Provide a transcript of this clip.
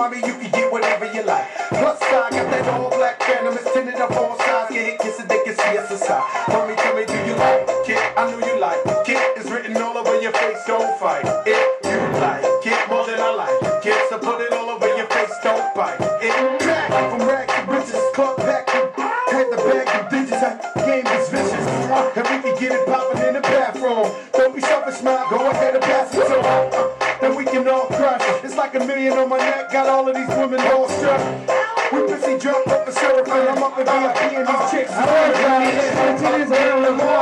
mommy, you can get whatever you like. Plus, I got that all black phantom, it's tinted up on sides. Get it, kiss it, they can see us aside. Mommy, tell me, do you like it? I know you like it. It's written all over your face, don't fight. it. you like it more than I like it, so put it all over your face, don't bite. It back from rack to riches, club back to head the bag of digits. That game is vicious, and we can get it popping in the bathroom. Don't be selfish, smile, go ahead and pass it on. Like a million on my neck, got all of these women all strapped. We pussy drunk up the syrup and I'm up and these chicks. I want to